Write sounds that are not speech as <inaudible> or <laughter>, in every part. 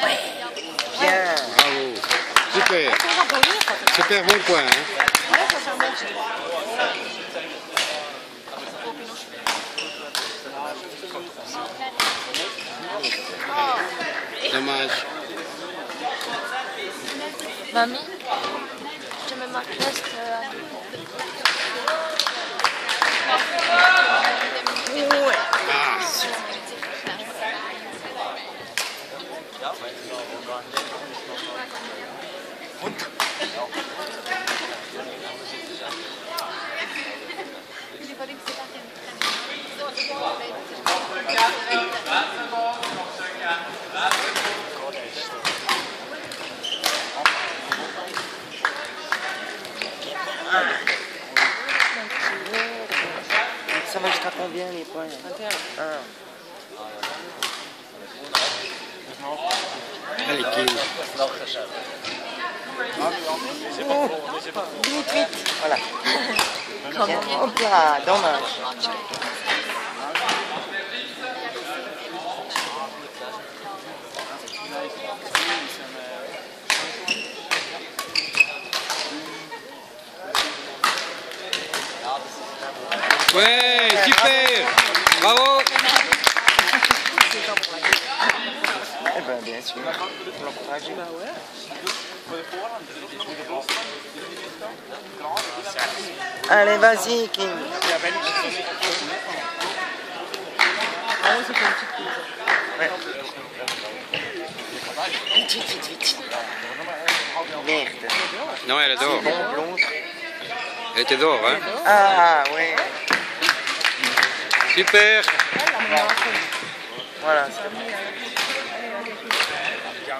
Bien. Bravo. Super. On va revenir. ça. Super bon point. hein? Ouais, ça fait un bon Dommage. Mamie, je mets ma veste. Ça va jusqu'à combien les points 21. Un. allez, Kim. Oh, vite, vite. Voilà. Bien. Hop là, dommage. Ouais, super. Bravo. Eh ben, bien sûr. Bah ouais. Allez, vas-y, Kim. Ouais. Vite, vite, vite. Merde. Non, elle est dehors. Bon, l'autre. Elle était dehors, hein. Ah, ouais. Super. Voilà. Ça a mis, euh, allez, allez,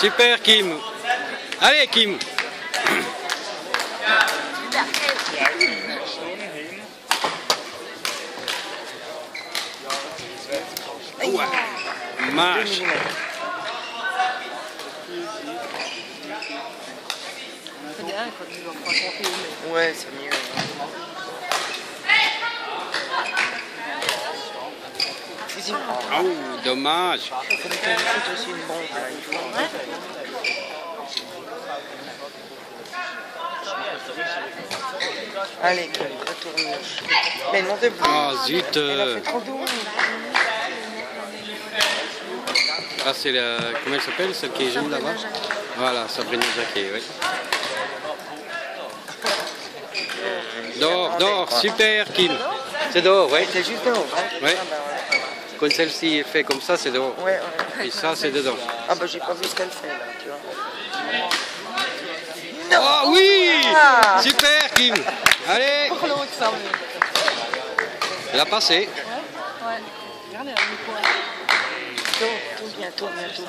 Super, Kim. Allez, Kim. Ouais. Mais- Ouais, c'est mieux. Oh, dommage. Il faudrait que c'est aussi une bombe, là, il faut. Allez, retourne. Mais non, de. Ah, zut. Elle a euh, fait trop d'eau. Ah, c'est la. Comment elle s'appelle, celle qui est jaune là-bas? Voilà, Sabrina Jacquet, oui. Dehors, dehors, super, Kim. C'est dehors, oui. C'est juste dehors. Hein Ouais. Ah. Quand celle-ci est fait comme ça, c'est dehors. Ouais, ouais. Et ça, c'est dedans. Ah, bah, j'ai pas vu ce qu'elle fait, là, tu vois. Oh oui Ah. Super, Kim. Allez, <laughs> Pour mais- elle a passé. Ouais. Ouais. Regardez, elle a mis quoi Tourne, tourne bien, tourne bien, tourne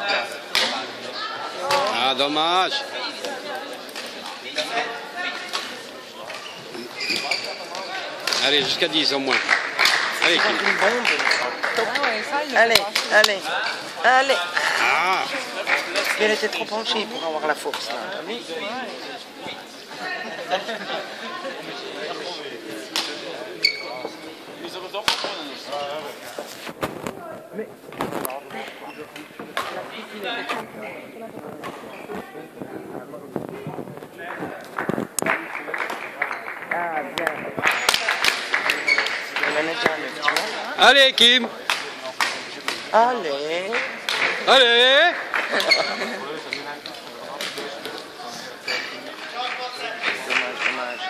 Ah, dommage. Allez, jusqu'à 10 au moins. Allez. Kim. Allez, allez, allez. Ah. Elle était trop penchée pour avoir la force, là. Mais... Allez, Kim Allez. Allez Dommage, dommage.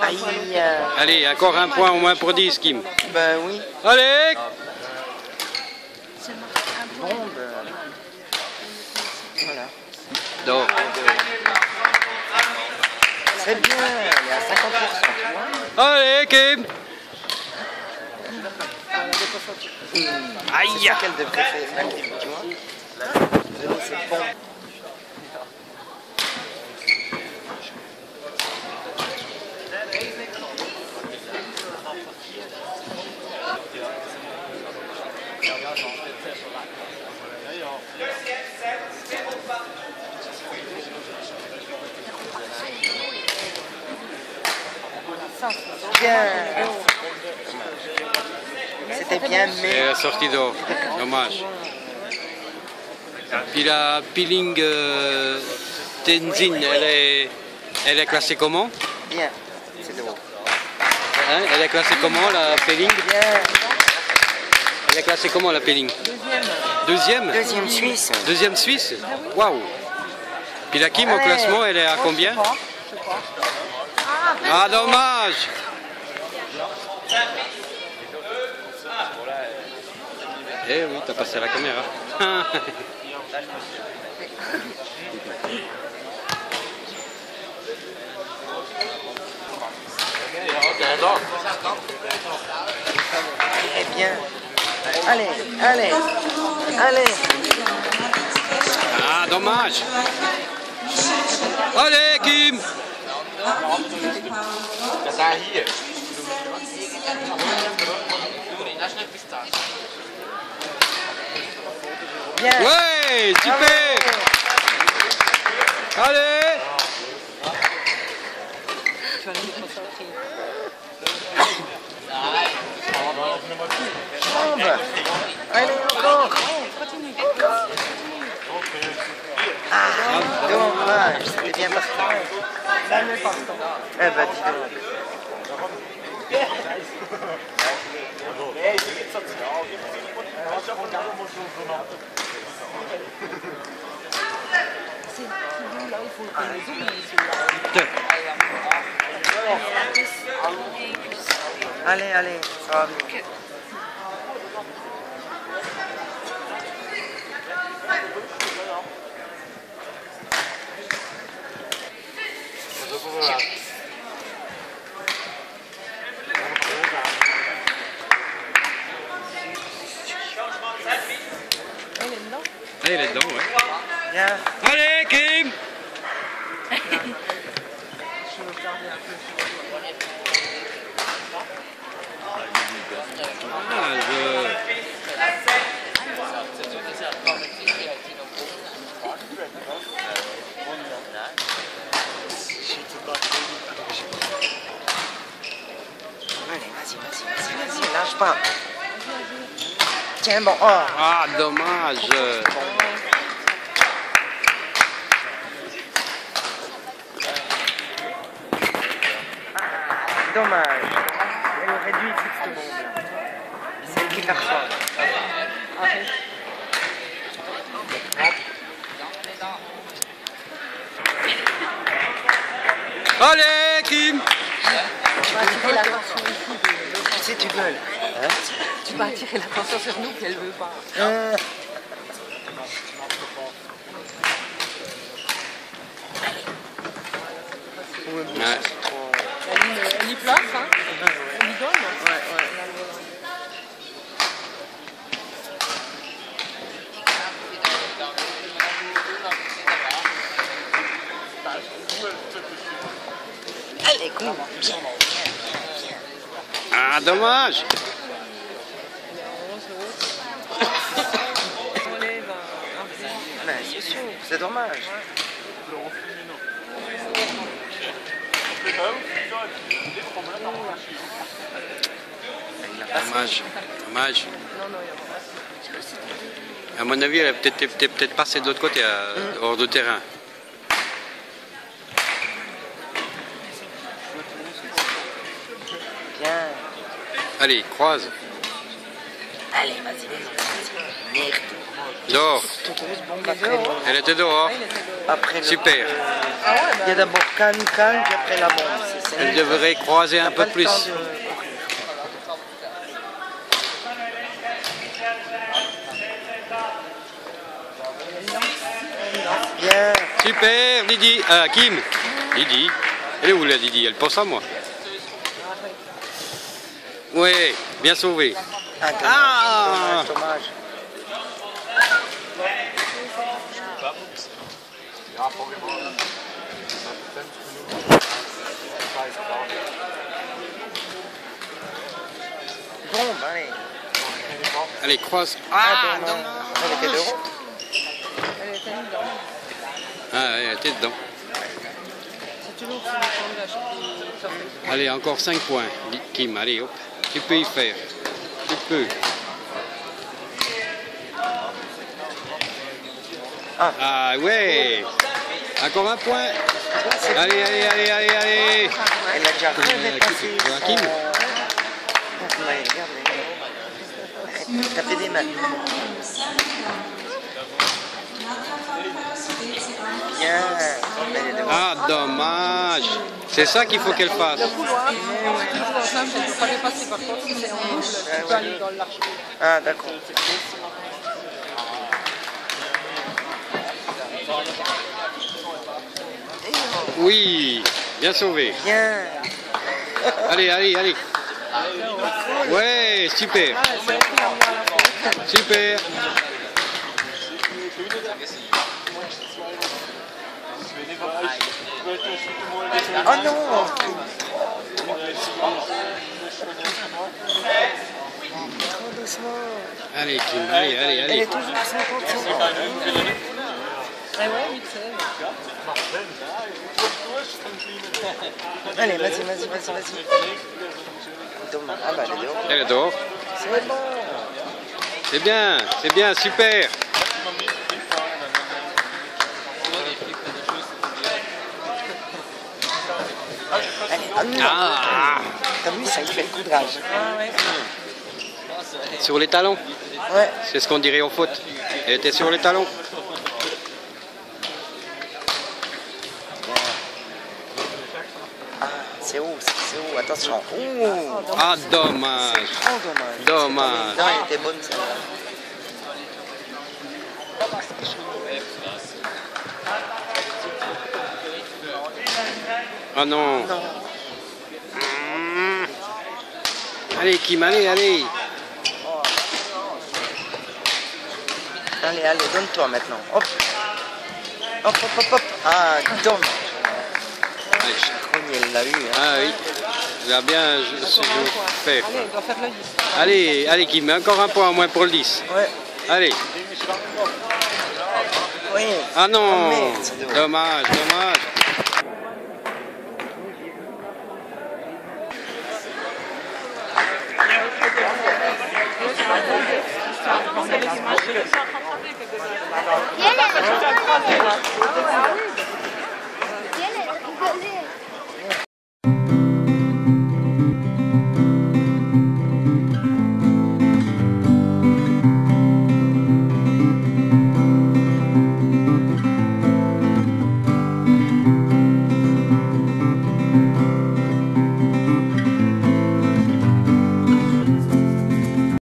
Aïe. Allez, encore un point au moins pour 10, Kim. Ben oui. Allez Bombe. Voilà. Non. C'est bien. Il est à 50%. tu vois. Allez, Kim Aïe. Qu'elle devrait faire. Bien. Mais la sortie d'or. Dommage. Puis la Peeling euh, Tenzin, elle est, elle est classée comment? Bien. C'est drôle. Hein? Elle est classée comment la Peeling? Bien. Elle est classée comment la Peeling? Deuxième. Deuxième? Suisse. Deuxième Suisse? Waouh. Puis la Kim au classement, elle est à combien? Ah, dommage Eh oui, t'as passé à la caméra. Eh bien. Allez, allez, allez. ah, dommage Allez, Kim Bien. Ouais, super Allez Bombe. Allez, encore. Ah, dommage. C'était bien parti. Eh ben, dis donc. Allez, allez, ça va venir. Il est dedans, ouais. Bien. Allez, Kim Ah, je- Allez, vas-y, vas-y, vas-y, vas-y, lâche pas. Tiens, bon, oh. Ah, dommage Dommage. Dû être cette bombe. C'est elle qui la reçoit. Allez, Kim Si tu veux. là. Tu vas attirer l'attention sur nous qu'elle veut pas. Euh, Ouais. Elle y, elle y place, hein. Elle y donne. Allez, cool. Bien. Ah, dommage c'est dommage. Dommage, dommage. Non, non, il y a pas. À mon avis, elle est peut-être peut passée de l'autre côté, à- hors de terrain. Bien. Allez, croise. Allez, vas-y, vas-y. Merde. Dehors. Elle était dehors. après le- Super. Ah ouais, Il y a d'abord calme, calme, puis après la bombe. Elle devrait croiser un peu plus. de-. Super, Didi. Ah, Kim. Didi. Elle est où la Didi? Elle pense à moi. Ouais, bien sauvé. Ah, dommage, Ah. dommage, dommage. Bombe, allez. Allez, croise. Ah, Ah. Elle était dehors. Elle était dedans. Ah, elle était dedans. Allez, encore 5 points. Kim, allez, hop. Tu peux y faire. Tu peux. Ah, ouais. Encore un point. Allez, allez, allez, allez, allez. Elle a déjà. Ouais, regarde, regarde. Tapez des mains. Ah, dommage. C'est ça qu'il faut qu'elle fasse. Le couloir, c'est toujours simple, elle ne peut pas dépasser par contre, si c'est en double, tu peux aller dans l'arche. Ah, d'accord. Oui, bien sauvé. Bien. Allez, allez, allez. Ouais, super. Ah, c'est elle qui l'a mis à la fin. Super. Oh non Trop doucement. Allez, Kim, allez, allez, Elle allez. est toujours 50 Eh ouais, c'est elle. Allez, vas-y, vas-y, vas-y, vas-y. Ah bah, elle est dehors. Elle est dehors. C'est bon. C'est bien, c'est bien, super. Ah. Ah, T'as vu, ça, il fait le coudrage. Ah ouais. sur les talons. Ouais. C'est ce qu'on dirait au foot. Elle était sur les talons. Ah, c'est haut, c'est haut. Attention. Ouh. Ah, dommage. Dommage. Dommage. Non, elle était bonne, celle-là. Ah non. Non. Mm. Allez, Kim, allez, allez. Allez, allez, donne-toi maintenant. Hop. Hop, hop, hop, hop. Ah, dommage. Allez. Elle l'a eu. Hein. Ah oui. Il a bien je, ce je fais. Allez, doit faire le 10. Allez, allez, Kim, encore un point au moins pour le 10. Ouais. Allez. Oui. Ah non. Oh, c'est dommage. Dommage, dommage. Viens,